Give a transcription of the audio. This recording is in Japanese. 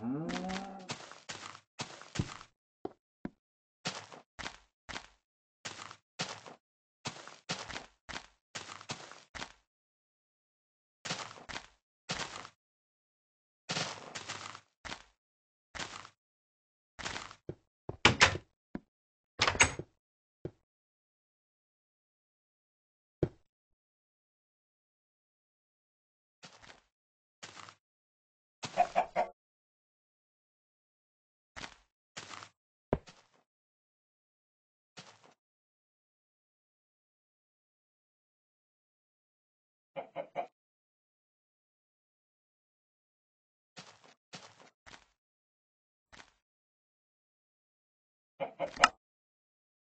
Mm. You